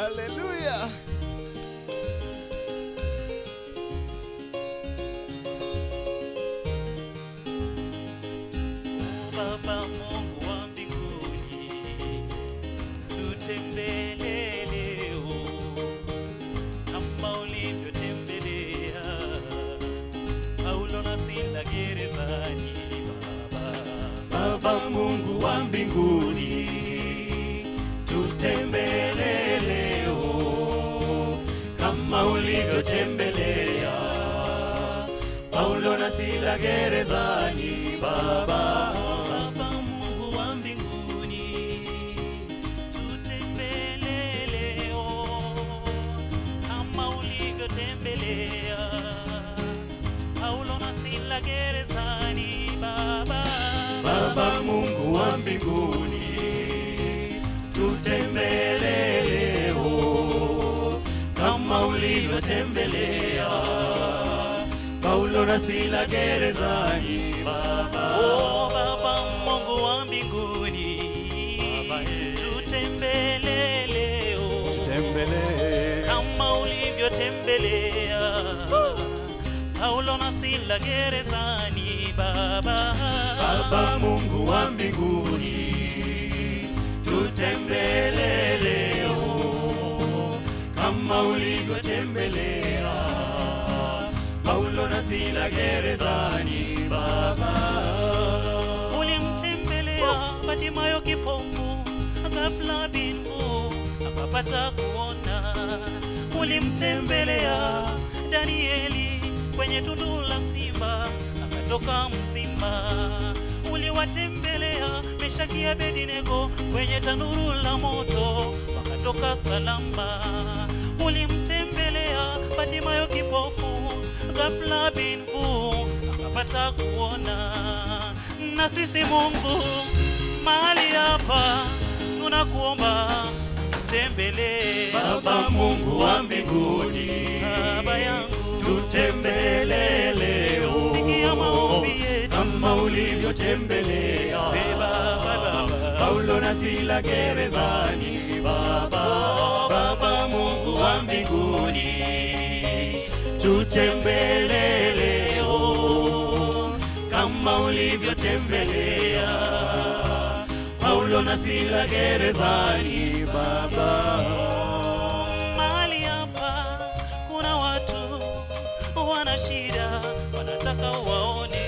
Hallelujah. Paulo na Sila gerezani. Baba, Oh, Baba Mungu wa mbinguni, eh. leo tembelee kama ulivyotembelea. Paulo na Sila gerezani. Baba, Baba Mungu wa mbinguni, tutembelee leo kama ulivyotembelea Paulo na Sila gerezani. Baba, ulimtembelea Fatimayo kipofu, ghafla bingu akapata kuona. Ulimtembelea Danieli kwenye tundu la simba, akatoka mzima. Uliwatembelea Meshaki ya Abednego kwenye tanuru la moto, wakatoka salama. Ulimtembelea Fatimayo kipofu, ghafla bingu akapata kuona. Na sisi Mungu, mali hapa tunakuomba tembele Baba Mungu wa mbinguni, Baba yangu, tutembelee leo Sikia maombi yetu. kama ulivyotembelea Baba, Baba. Paulo na Sila gerezani. Baba, Baba Mungu wa mbinguni, tutembelee leo kama ulivyotembelea Paulo na Sila gerezani. Baba, mahali hapa kuna watu wana shida, wanataka waone.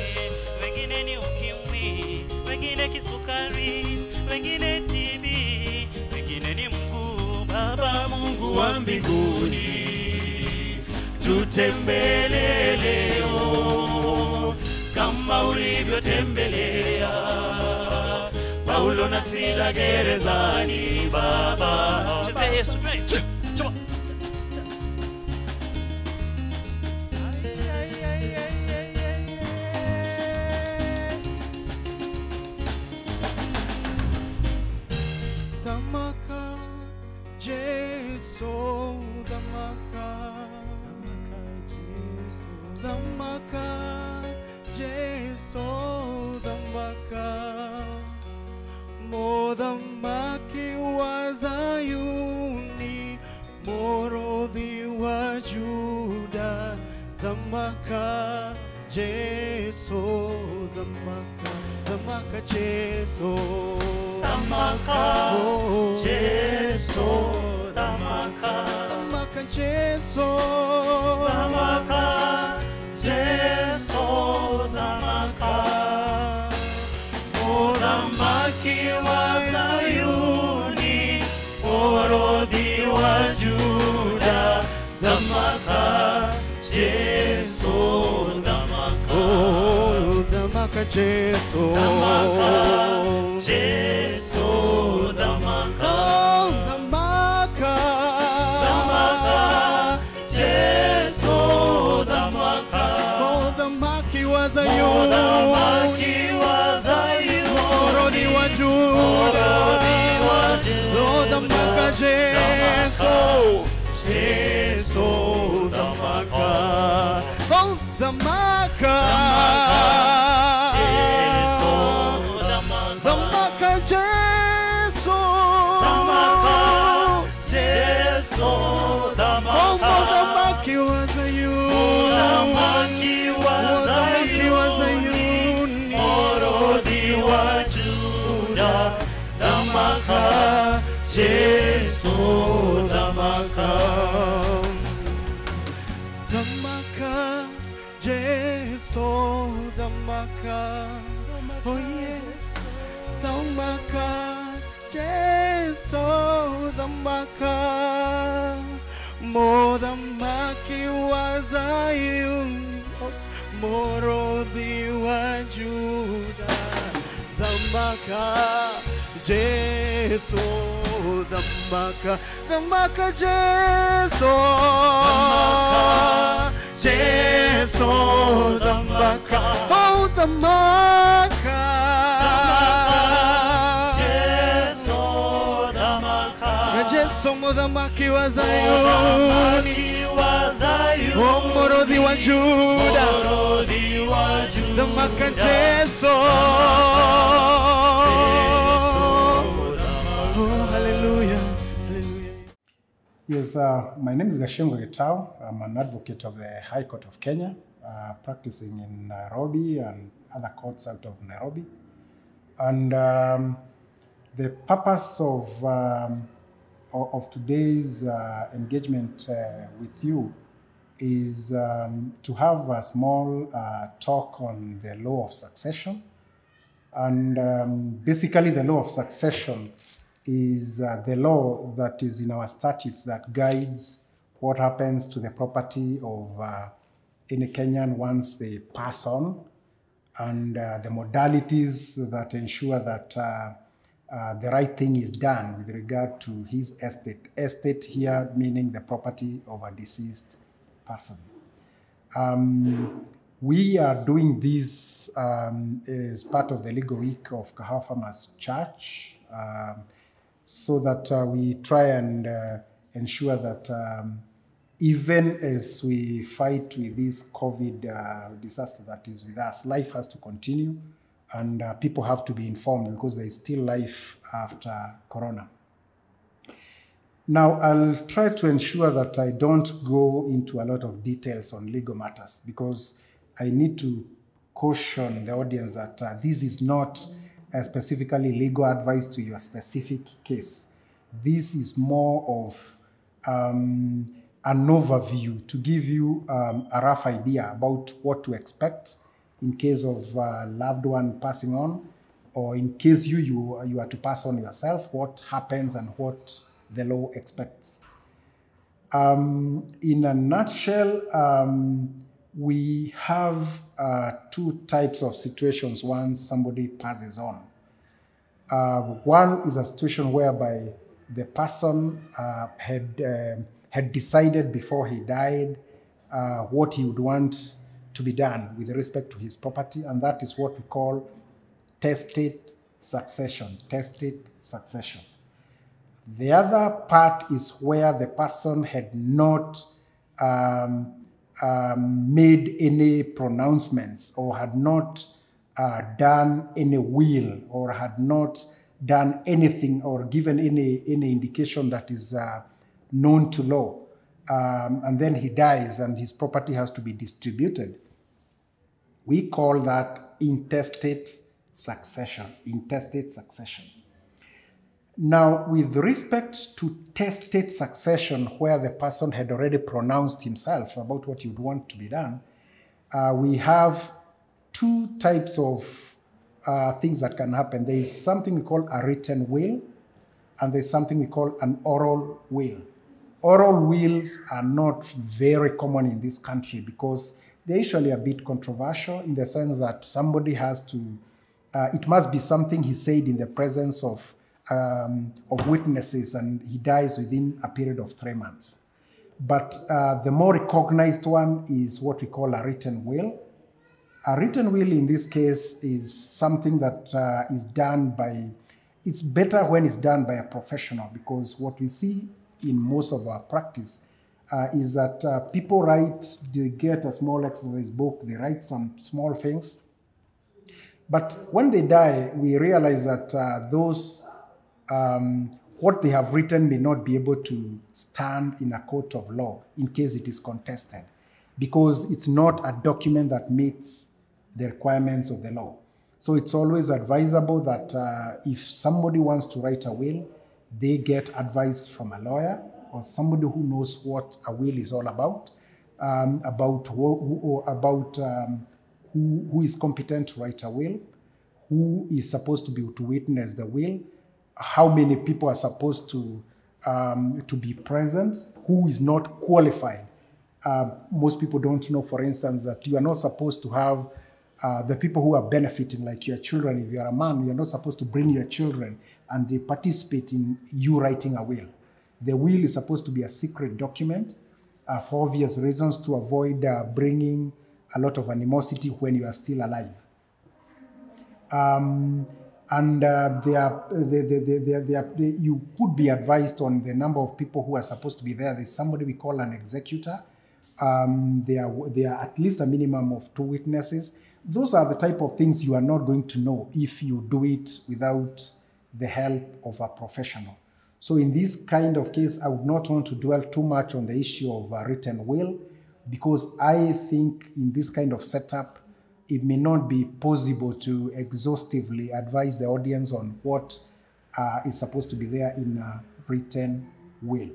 Wengine ni ukimwi, wengine kisukari, wengine TB, wengine ni mguu. Baba Mungu wa mbinguni, tutembelee leo kama ulivyotembelea Paulo na Sila gerezani. Baba, chezea Yesu. Jesu. Jesu, dhamaka. Oh, Dhamaka. Jesu, Jesu Dhamaka Dhamaka, Jesu, Dhamaka, oh yes, Dhamaka, Jesu, Dhamaka, Modhamaki wa Zayuni, Morodhi wa Juda, Dhamaka, Jesu, Dhamaka, Dhamaka, Jesu, Jesu, Dhamaka, oh Dhamaka, Jesu Dhamaka Jesu, Modhamaki wa Zayuni, Dhamaki wa Zayuni oh Morodhi wa Juda, Morodhi wa Juda Dhamaka, Jesu. Yes, uh, my name is Gachiengo Gitau. I'm an advocate of the High Court of Kenya, uh, practicing in Nairobi and other courts out of Nairobi. And um, the purpose of, um, of today's uh, engagement uh, with you is um, to have a small uh, talk on the law of succession. And um, basically, the law of succession is uh, the law that is in our statutes that guides what happens to the property of uh, any Kenyan once they pass on, and uh, the modalities that ensure that uh, uh, the right thing is done with regard to his estate. Estate here meaning the property of a deceased person. Um, we are doing this um, as part of the legal week of Kahawa Farmers Church um, so that uh, we try and uh, ensure that um, even as we fight with this COVID uh, disaster that is with us, life has to continue and uh, people have to be informed because there is still life after Corona. Now, I'll try to ensure that I don't go into a lot of details on legal matters because I need to caution the audience that uh, this is not specifically legal advice to your specific case. This is more of um, an overview to give you um, a rough idea about what to expect in case of a loved one passing on, or in case you, you, you are to pass on yourself, what happens and what the law expects. Um, in a nutshell, um, we have uh, two types of situations once somebody passes on. Uh, one is a situation whereby the person uh, had, um had decided before he died uh, what he would want to be done with respect to his property, and that is what we call testate succession. Testate succession. The other part is where the person had not um, um, made any pronouncements or had not uh, done any will or had not done anything or given any, any indication that is uh, known to law. Um, and then he dies and his property has to be distributed. We call that intestate succession. Intestate succession. Now, with respect to testate succession, where the person had already pronounced himself about what you'd want to be done, uh, we have two types of uh, things that can happen. There is something we call a written will, and there's something we call an oral will. Oral wills are not very common in this country because they're usually a bit controversial in the sense that somebody has to, uh, it must be something he said in the presence of um, of witnesses, and he dies within a period of three months. But uh, the more recognized one is what we call a written will. A written will in this case is something that uh, is done by, it's better when it's done by a professional because what we see in most of our practice uh, is that uh, people write, they get a small exercise book, they write some small things. But when they die, we realize that uh, those um, what they have written may not be able to stand in a court of law in case it is contested because it's not a document that meets the requirements of the law. So it's always advisable that uh, if somebody wants to write a will, they get advice from a lawyer or somebody who knows what a will is all about, um, about who, about um, who, who is competent to write a will, who is supposed to be to witness the will, how many people are supposed to um, to be present, who is not qualified. Uh, most people don't know, for instance, that you are not supposed to have uh, the people who are benefiting, like your children. If you are a man, you are not supposed to bring your children and they participate in you writing a will. The will is supposed to be a secret document uh, for obvious reasons to avoid uh, bringing a lot of animosity when you are still alive. Um, and uh, they are, they, they, they, they, they are, they, you could be advised on the number of people who are supposed to be there. There's somebody we call an executor. Um, there, are, there are at least a minimum of two witnesses. Those are the type of things you are not going to know if you do it without the help of a professional. So in this kind of case, I would not want to dwell too much on the issue of a written will because I think in this kind of setup, it may not be possible to exhaustively advise the audience on what uh, is supposed to be there in a written will.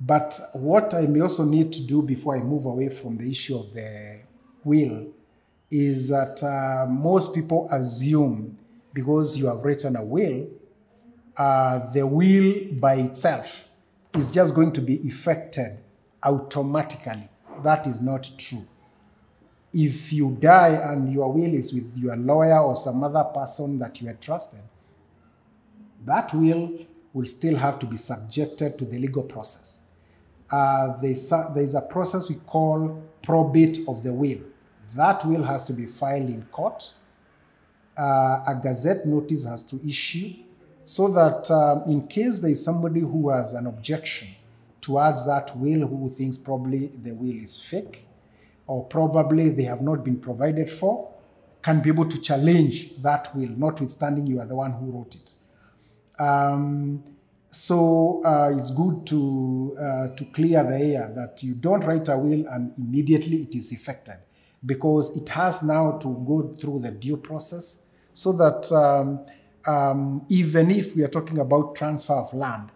But what I may also need to do before I move away from the issue of the will is that uh, most people assume because you have written a will, uh, the will by itself is just going to be effected automatically. That is not true. If you die and your will is with your lawyer or some other person that you had trusted, that will will still have to be subjected to the legal process. Uh, there's, a, a process we call probate of the will. That will has to be filed in court. Uh, a gazette notice has to issue so that um, in case there is somebody who has an objection towards that will who thinks probably the will is fake or probably they have not been provided for can be able to challenge that will notwithstanding you are the one who wrote it. Um, so uh, it's good to uh, to clear the air that you don't write a will and immediately it is effected because it has now to go through the due process so that um, um, even if we are talking about transfer of land,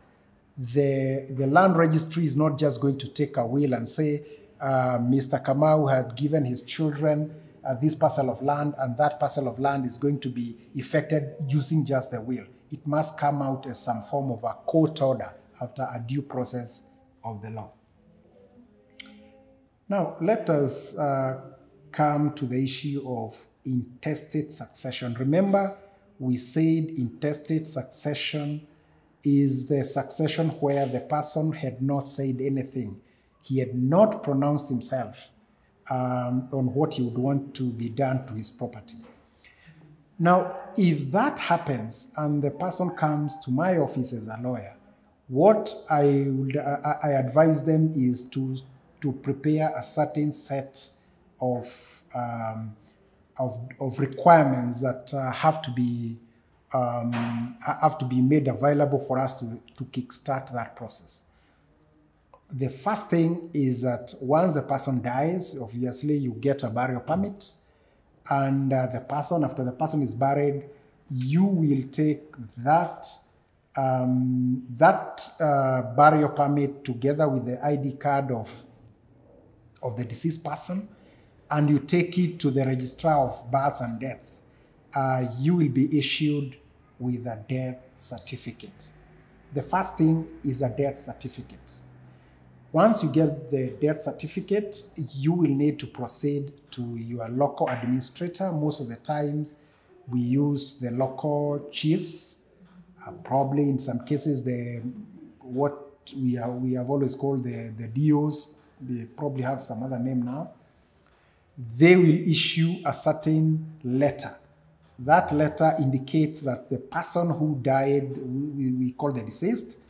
the, the land registry is not just going to take a will and say, uh, Mr. Kamau had given his children uh, this parcel of land, and that parcel of land is going to be effected using just the will. It must come out as some form of a court order after a due process of the law. Now, let us uh, come to the issue of intestate succession. Remember, we said intestate succession is the succession where the person had not said anything. He had not pronounced himself um, on what he would want to be done to his property. Now, if that happens and the person comes to my office as a lawyer, what I, would, I, advise them is to, to prepare a certain set of um, of, of requirements that uh, have to be um, have to be made available for us to, to kickstart that process. The first thing is that once the person dies, obviously you get a burial permit, and uh, the person, after the person is buried, you will take that um, that uh, burial permit together with the ID card of of the deceased person and you take it to the registrar of births and deaths, uh, you will be issued with a death certificate. The first thing is a death certificate. Once you get the death certificate, you will need to proceed to your local administrator. Most of the times, we use the local chiefs. Uh, probably in some cases, the what we, are, we have always called the, the DOs. They probably have some other name now they will issue a certain letter. That letter indicates that the person who died, we, we call the deceased,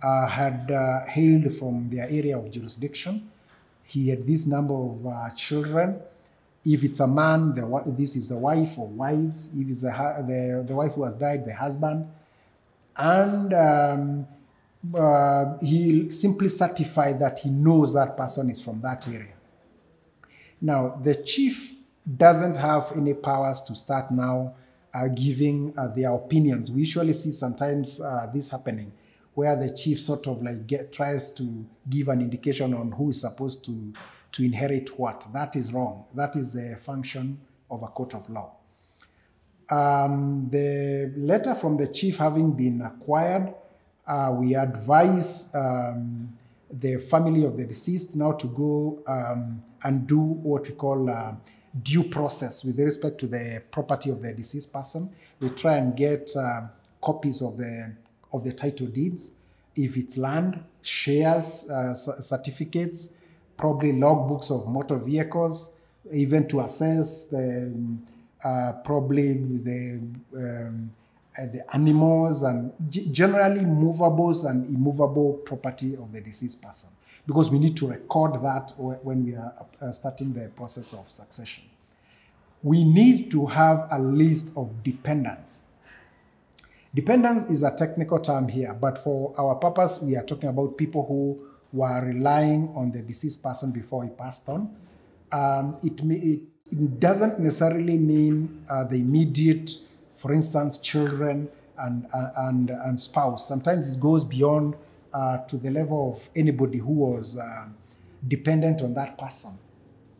had uh, hailed from their area of jurisdiction. He had this number of uh, children. If it's a man, the, this is the wife or wives. If it's a, the, the wife who has died, the husband. And um, uh, he'll simply certify that he knows that person is from that area. Now, the chief doesn't have any powers to start now uh, giving uh, their opinions. We usually see sometimes uh, this happening where the chief sort of like get, tries to give an indication on who is supposed to, to inherit what. That is wrong. That is the function of a court of law. Um, the letter from the chief having been acquired, uh, we advise um, the family of the deceased now to go um, and do what we call uh, due process with respect to the property of the deceased person. We try and get uh, copies of the of the title deeds, if it's land, shares, uh, certificates, probably logbooks of motor vehicles, even to assess the um, uh, probably the um, uh, the animals and generally movables and immovable property of the deceased person because we need to record that when we are uh, starting the process of succession. We need to have a list of dependents. Dependence is a technical term here, but for our purpose, we are talking about people who were relying on the deceased person before he passed on. Um, it, may, it, it doesn't necessarily mean uh, the immediate, for instance, children and, uh, and, and spouse. Sometimes it goes beyond uh, to the level of anybody who was uh, dependent on that person.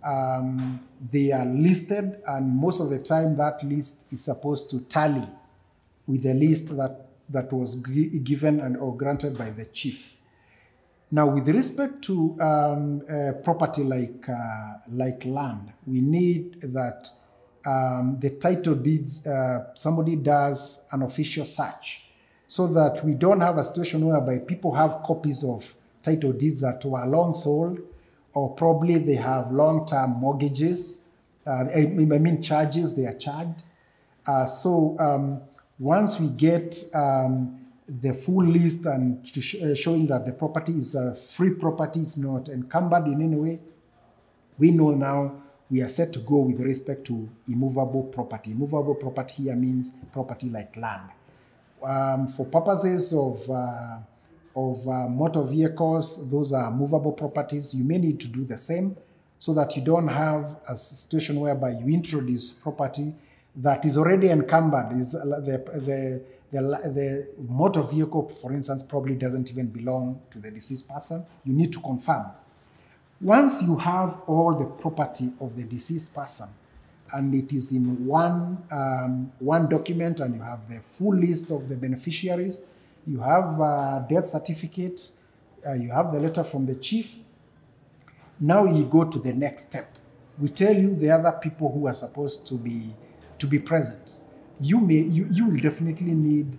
Um, they are listed, and most of the time, that list is supposed to tally with the list that, that was given and or granted by the chief. Now, with respect to um, property like uh, like land, we need that um, the title deeds uh, somebody does an official search, so that we don't have a situation whereby people have copies of title deeds that were long sold, or probably they have long-term mortgages. Uh, I mean I mean charges they are charged. Uh, so um, once we get um, the full list and sh- uh, showing that the property is a free property, is not encumbered in any way, we know now we are set to go with respect to immovable property. Immovable property here means property like land. Um, for purposes of uh, of uh, motor vehicles, those are movable properties. You may need to do the same so that you don't have a situation whereby you introduce property that is already encumbered. Is the, the, the, the motor vehicle, for instance, probably doesn't even belong to the deceased person. You need to confirm. Once you have all the property of the deceased person, and it is in one um, one document, and you have the full list of the beneficiaries, you have a death certificate, uh, you have the letter from the chief. Now you go to the next step. We tell you the other people who are supposed to be to be present. You may you, you will definitely need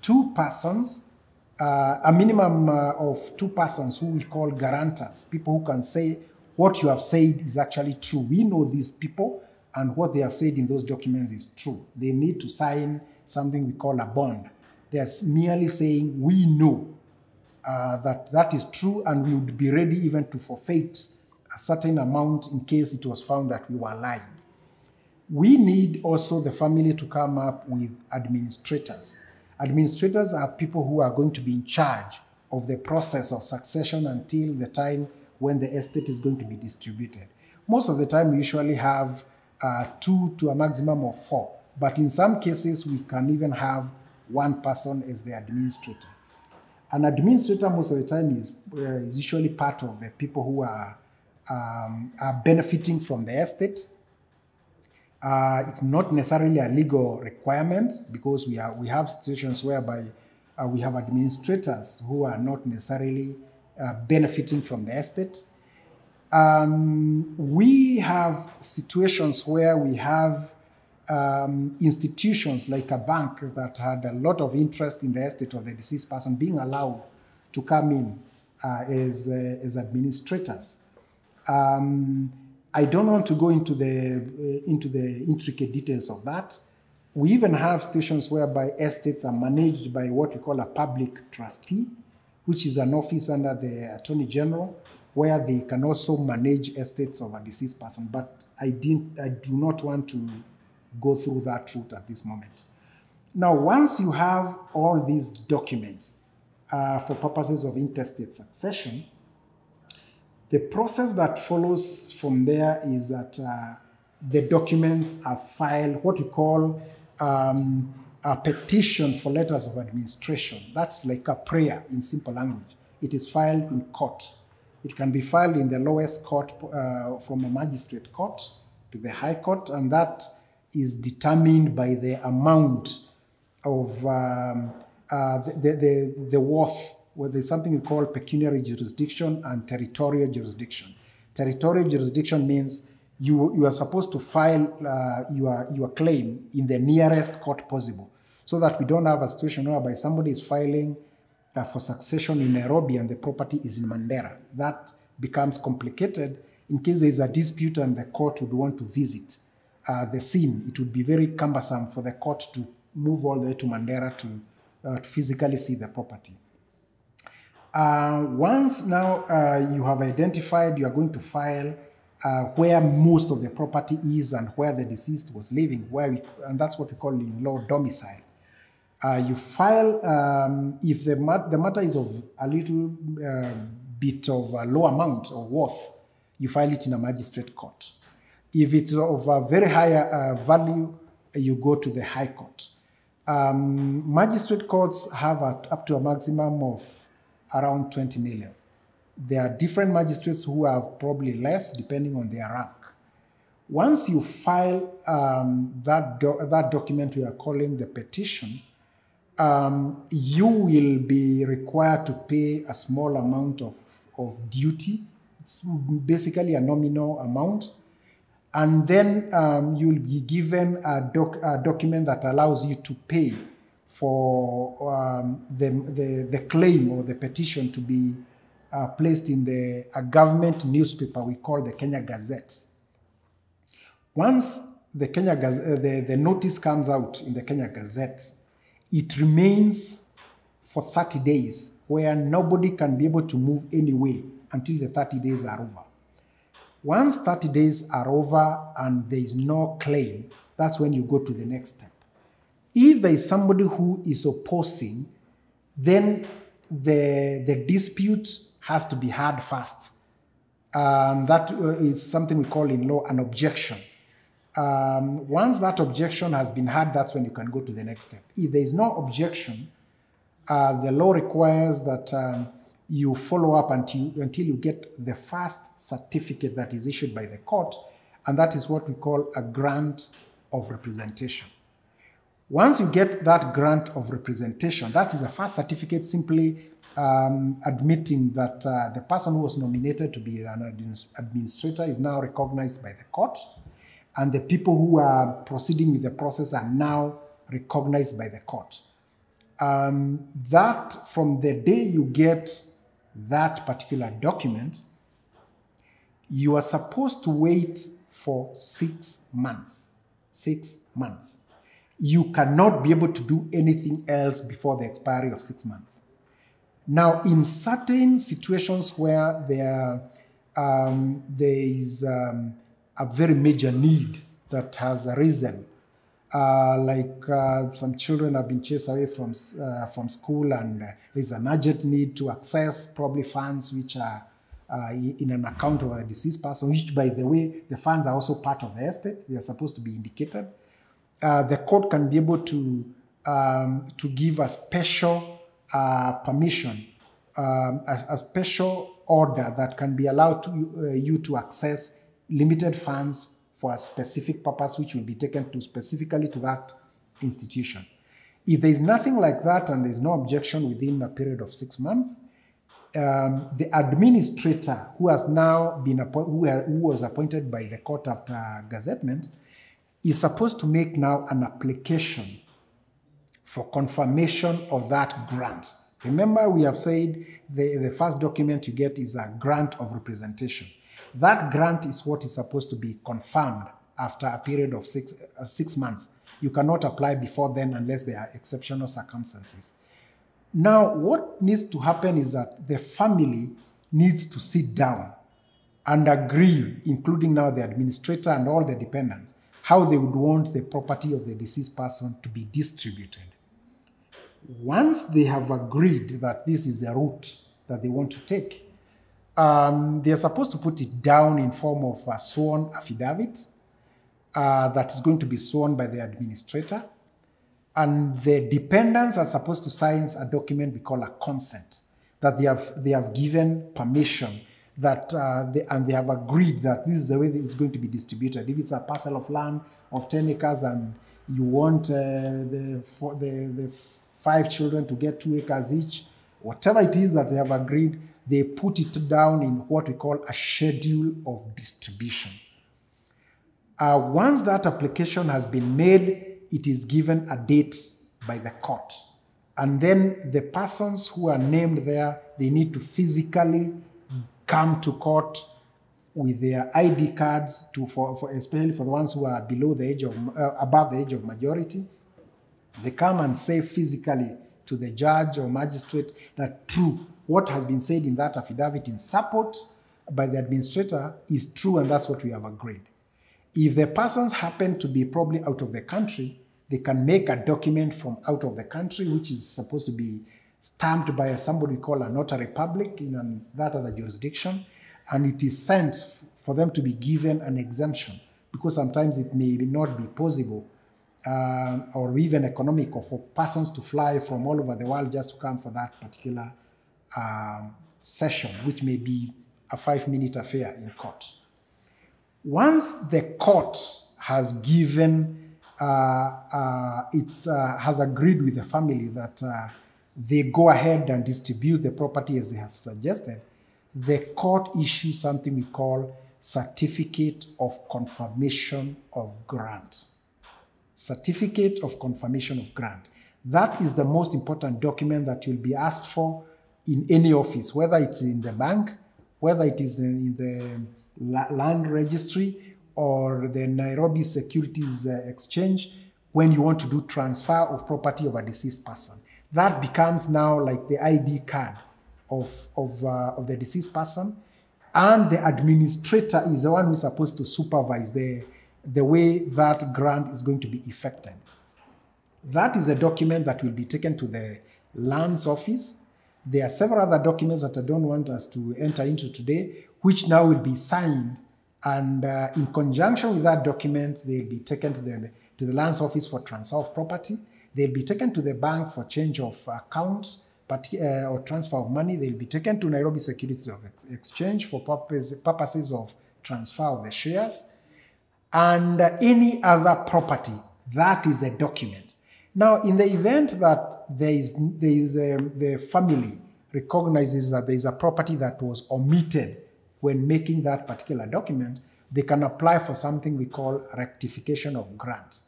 two persons, uh, a minimum uh, of two persons who we call guarantors, people who can say what you have said is actually true. We know these people, and what they have said in those documents is true. They need to sign something we call a bond. They're merely saying we know uh, that that is true, and we would be ready even to forfeit a certain amount in case it was found that we were lying. We need also the family to come up with administrators. Administrators are people who are going to be in charge of the process of succession until the time when the estate is going to be distributed. Most of the time, we usually have uh, two to a maximum of four, but in some cases, we can even have one person as the administrator. An administrator, most of the time, is, uh, is usually part of the people who are, um, are benefiting from the estate. Uh, it's not necessarily a legal requirement because we, are, we have situations whereby uh, we have administrators who are not necessarily uh, benefiting from the estate. Um, we have situations where we have um, institutions like a bank that had a lot of interest in the estate of the deceased person being allowed to come in uh, as, uh, as administrators. Um, I don't want to go into the uh, into the intricate details of that. We even have stations whereby estates are managed by what we call a public trustee, which is an office under the Attorney General, where they can also manage estates of a deceased person. But I didn't, I do not want to go through that route at this moment. Now, once you have all these documents uh, for purposes of intestate succession, the process that follows from there is that uh, the documents are filed, what we call um, a petition for letters of administration. That's like a prayer in simple language. It is filed in court. It can be filed in the lowest court uh, from a magistrate court to the high court, and that is determined by the amount of um, uh, the, the, the worth. Well, there's something we call pecuniary jurisdiction and territorial jurisdiction. Territorial jurisdiction means you, you are supposed to file uh, your, your claim in the nearest court possible so that we don't have a situation whereby somebody is filing uh, for succession in Nairobi and the property is in Mandera. That becomes complicated in case there is a dispute and the court would want to visit uh, the scene. It would be very cumbersome for the court to move all the way to Mandera to, uh, to physically see the property. Uh, once now uh, you have identified, you are going to file uh, where most of the property is and where the deceased was living, where we, and that's what we call in law domicile. Uh, you file um, if the, mat- the matter is of a little uh, bit of a low amount or worth, you file it in a magistrate court. If it's of a very high uh, value, you go to the high court. Um, magistrate courts have a, up to a maximum of around 20 million. There are different magistrates who have probably less depending on their rank. Once you file um, that, do- that document we are calling the petition, um, you will be required to pay a small amount of, of duty. It's basically a nominal amount. And then um, you will be given a, doc, a document that allows you to pay for um, the, the, the claim or the petition to be uh, placed in the a government newspaper we call the Kenya Gazette. Once the Kenya Gaz- uh, the, the notice comes out in the Kenya Gazette, it remains for 30 days where nobody can be able to move anyway until the 30 days are over. Once 30 days are over and there is no claim, that's when you go to the next step. If there is somebody who is opposing, then the, the dispute has to be heard first. And that uh, something we call in law an objection. Um, once that objection has been heard, that's when you can go to the next step. If there is no objection, uh, the law requires that um, you follow up until, until you get the first certificate that is issued by the court, and that is what we call a grant of representation. Once you get that grant of representation, that is the first certificate simply um, admitting that uh, the person who was nominated to be an administrator is now recognized by the court, and the people who are proceeding with the process are now recognized by the court. Um, that from the day you get that particular document, you are supposed to wait for six months. Six months. You cannot be able to do anything else before the expiry of six months. Now, in certain situations where there, um, there is um, a very major need that has arisen, uh, like uh, some children have been chased away from, uh, from school, and uh, there's an urgent need to access probably funds which are uh, in an account of a deceased person, which, by the way, the funds are also part of the estate. They are supposed to be indicated. Uh, the court can be able to, um, to give a special uh, permission, um, a, a special order that can be allowed to, uh, you to access limited funds for a specific purpose, which will be taken to specifically to that institution. If there is nothing like that and there is no objection within a period of six months, um, the administrator who has now been appointed, who, who was appointed by the court after gazettement, is supposed to make now an application for confirmation of that grant. Remember, we have said the, the first document you get is a grant of representation. That grant is what is supposed to be confirmed after a period of six, uh, six months. You cannot apply before then unless there are exceptional circumstances. Now, what needs to happen is that the family needs to sit down and agree, including now the administrator and all the dependents, how they would want the property of the deceased person to be distributed. Once they have agreed that this is the route that they want to take, um, they are supposed to put it down in form of a sworn affidavit uh, that is going to be sworn by the administrator. and the dependents are supposed to sign a document we call a consent that they have they have given permission that uh, they, and they have agreed that this is the way it's going to be distributed. If it's a parcel of land of 10 acres and you want uh, the, for the, the five children to get two acres each, whatever it is that they have agreed, they put it down in what we call a schedule of distribution. Uh, once that application has been made, it is given a date by the court. And then the persons who are named there, they need to physically come to court with their ID cards to for, for especially for the ones who are below the age of uh, above the age of majority. They come and say physically to the judge or magistrate that true what has been said in that affidavit in support by the administrator is true and that's what we have agreed. If the persons happen to be probably out of the country, they can make a document from out of the country, which is supposed to be stamped by somebody called a notary public in that other jurisdiction, and it is sent for them to be given an exemption because sometimes it may not be possible uh, or even economical for persons to fly from all over the world just to come for that particular um, session, which may be a five minute affair in court. Once the court has given, uh, uh, it's, uh, has agreed with the family that uh, they go ahead and distribute the property as they have suggested, the court issues something we call certificate of confirmation of grant. Certificate of confirmation of grant. That is the most important document that you'll be asked for in any office, whether it's in the bank, whether it is in the land registry or the Nairobi Securities uh, Exchange, when you want to do transfer of property of a deceased person. That becomes now like the ID card of, of, uh, of the deceased person. And the administrator is the one who's supposed to supervise the, the way that grant is going to be effected. That is a document that will be taken to the lands office. There are several other documents that I don't want us to enter into today, which now will be signed. And uh, in conjunction with that document, they'll be taken to the, to the lands office for transfer of property. They'll be taken to the bank for change of accounts but, uh, or transfer of money. They'll be taken to Nairobi Securities of Ex- Exchange for purpose, purposes of transfer of the shares. And uh, any other property, that is a document. Now, in the event that there is, there is um, the family recognizes that there is a property that was omitted when making that particular document, they can apply for something we call rectification of grant.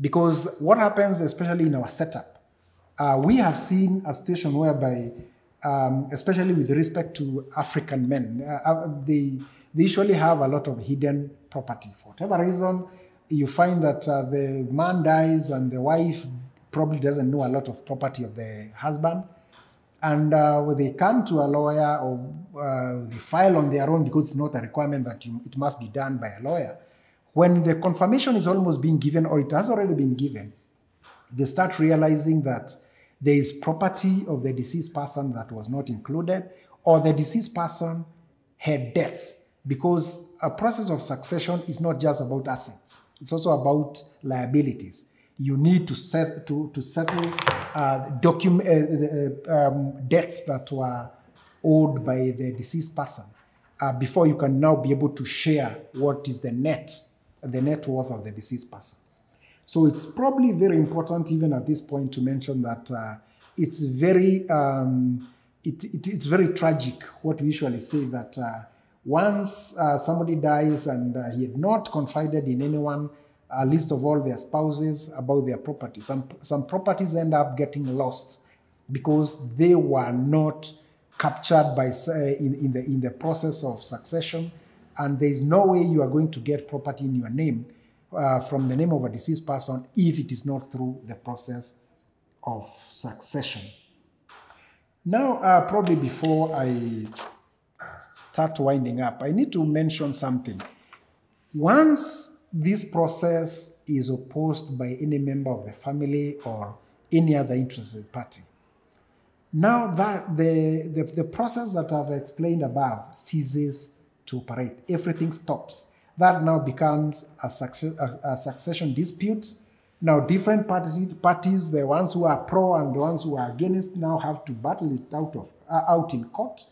Because what happens, especially in our setup, uh, we have seen a situation whereby, um, especially with respect to African men, uh, uh, they, they usually have a lot of hidden property. For whatever reason, you find that uh, the man dies and the wife probably doesn't know a lot of property of the husband. And uh, when they come to a lawyer or uh, they file on their own because it's not a requirement that you, it must be done by a lawyer, when the confirmation is almost being given or it has already been given, they start realizing that there is property of the deceased person that was not included, or the deceased person had debts, because a process of succession is not just about assets, it's also about liabilities. You need to, set, to, to settle uh, document, uh, uh, um, debts that were owed by the deceased person uh, before you can now be able to share what is the net, the net worth of the deceased person. So it's probably very important, even at this point, to mention that uh, it's very um, it, it, it's very tragic. What we usually say that uh, once uh, somebody dies and uh, he had not confided in anyone, a list of all their spouses about their property. Some some properties end up getting lost because they were not captured by uh, in, in the in the process of succession, and there is no way you are going to get property in your name uh, from the name of a deceased person if it is not through the process of succession. Now, uh, probably before I start winding up, I need to mention something. Once this process is opposed by any member of the family or any other interested party, now that the, the, the process that I've explained above ceases to operate, everything stops that now becomes a, success, a, a, succession dispute Now, different parties, parties, the ones who are pro and the ones who are against, now have to battle it out of uh, out in court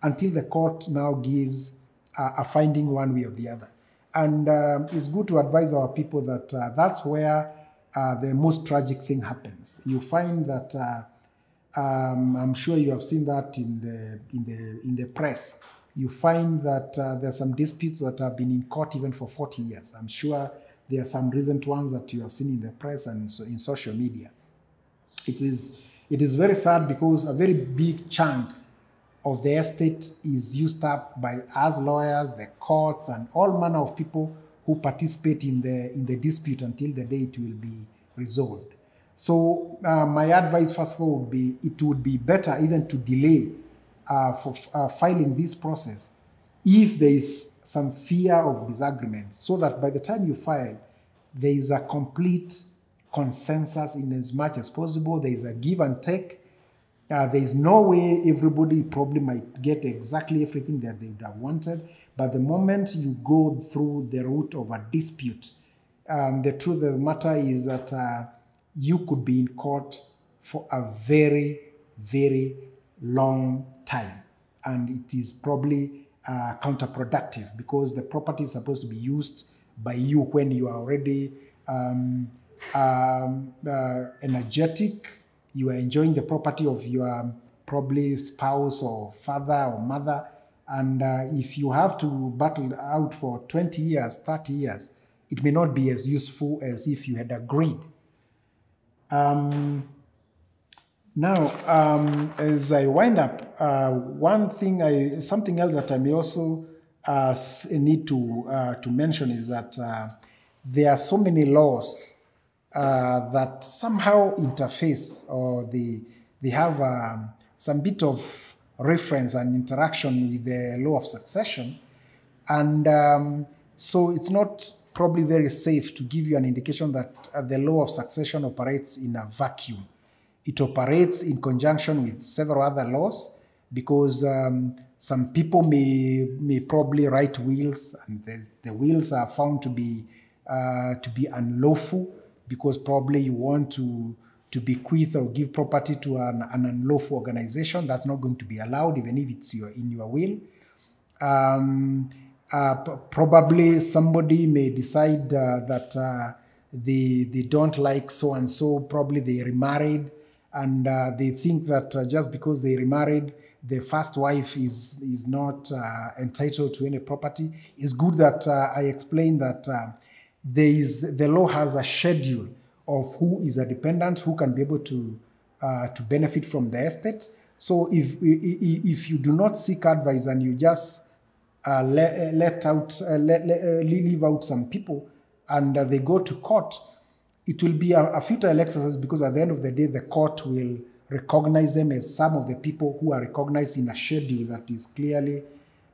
until the court now gives uh, a finding one way or the other. And um, it's good to advise our people that uh, that's where uh, the most tragic thing happens. You find that uh, um, I'm sure you have seen that in the in the in the press. You find that uh, there are some disputes that have been in court even for 40 years. I'm sure there are some recent ones that you have seen in the press and so in social media. It is it is very sad because a very big chunk of the estate is used up by us lawyers, the courts, and all manner of people who participate in the in the dispute until the day it will be resolved. So uh, my advice, first of all, would be it would be better even to delay uh, for uh, filing this process if there is some fear of disagreement, so that by the time you file, there is a complete consensus in as much as possible. There is a give and take. Uh, there is no way everybody probably might get exactly everything that they would have wanted. But the moment you go through the route of a dispute, um, the truth of the matter is that uh, you could be in court for a very, very long time. And it is probably uh, counterproductive because the property is supposed to be used by you when you are already um, um, uh, energetic, you are enjoying the property of your probably spouse or father or mother. And uh, if you have to battle out for 20 years, 30 years, it may not be as useful as if you had agreed. Um, now, um, as I wind up, uh, one thing, I, something else that I may also uh, need to uh, to mention is that uh, there are so many laws uh, that somehow interface or they they have um, some bit of reference and interaction with the law of succession, and um, so it's not probably very safe to give you an indication that uh, the law of succession operates in a vacuum. It operates in conjunction with several other laws because um, some people may may probably write wills and the, the wills are found to be uh, to be unlawful because probably you want to to bequeath or give property to an, an unlawful organization. That's not going to be allowed even if it's your in your will. Um, uh, probably somebody may decide uh, that uh, they they don't like so and so. Probably they remarried, and uh, they think that uh, just because they remarried, the first wife is is not uh, entitled to any property. It's good that uh, I explained that uh, there is the law has a schedule of who is a dependent, who can be able to to benefit from the estate. So if if you do not seek advice and you just uh, let, let out uh, let, let, leave out some people and uh, they go to court, it will be a, a futile exercise because at the end of the day, the court will recognize them as some of the people who are recognized in a schedule that is clearly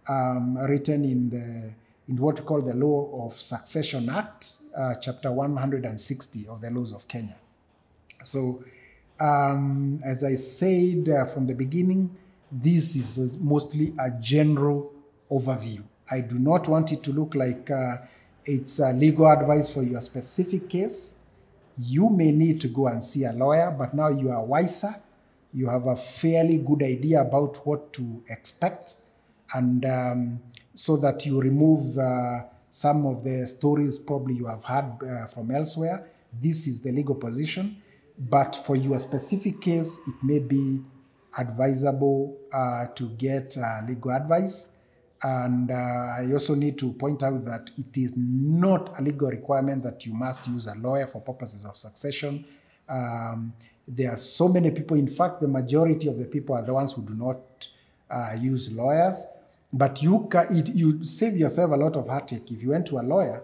um, written in the in what we call the Law of Succession Act, uh, Chapter 160 of the laws of Kenya. So, um, as I said uh, from the beginning, this is mostly a general overview. I do not want it to look like uh, it's legal advice for your specific case. You may need to go and see a lawyer, but now you are wiser. You have a fairly good idea about what to expect, and um, so that you remove uh, some of the stories probably you have heard uh, from elsewhere. This is the legal position, but for your specific case, it may be advisable uh, to get uh, legal advice. And uh, I also need to point out that it is not a legal requirement that you must use a lawyer for purposes of succession. Um, there are so many people, in fact, the majority of the people are the ones who do not uh, use lawyers. But you, it, you save yourself a lot of heartache if you went to a lawyer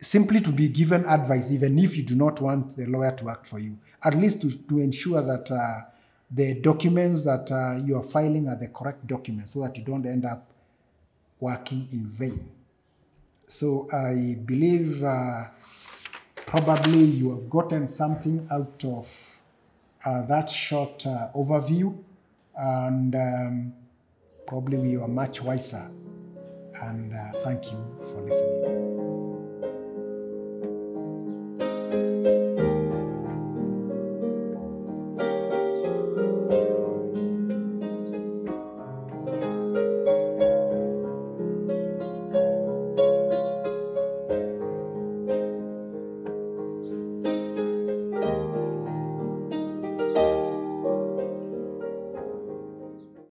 simply to be given advice, even if you do not want the lawyer to act for you, at least to, to ensure that uh, the documents that uh, you are filing are the correct documents so that you don't end up working in vain. So I believe uh, probably you have gotten something out of uh, that short uh, overview, and um, probably we are much wiser. And uh, thank you for listening.